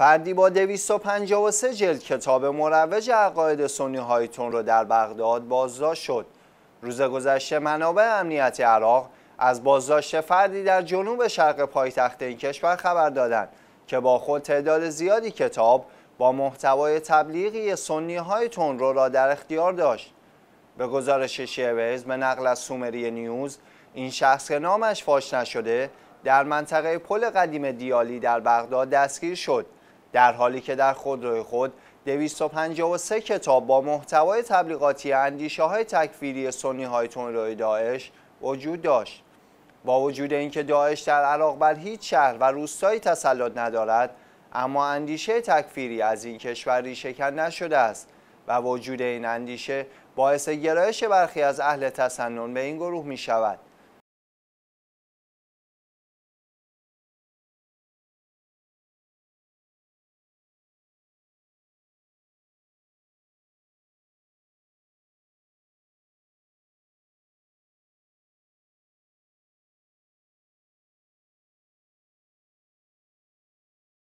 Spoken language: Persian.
فردی با 253 جلد کتاب مروج عقاید سنی هایتون را در بغداد بازداشت شد. روز گذشته منابع امنیتی عراق از بازداشت فردی در جنوب شرق پایتخت این کشور خبر دادند که با خود تعداد زیادی کتاب با محتوای تبلیغی سنی هایتون را در اختیار داشت. به گزارش شیوز به نقل از سومری نیوز این شخص که نامش فاش نشده در منطقه پل قدیم دیالی در بغداد دستگیر شد در حالی که در خودروی خود 253 کتاب با محتوای تبلیغاتی اندیشه های تکفیری سنی های تونروی داعش وجود داشت. با وجود اینکه داعش در عراق بر هیچ شهر و روستایی تسلط ندارد اما اندیشه تکفیری از این کشور ریشهکن نشده است و وجود این اندیشه باعث گرایش برخی از اهل تسنن به این گروه می شود.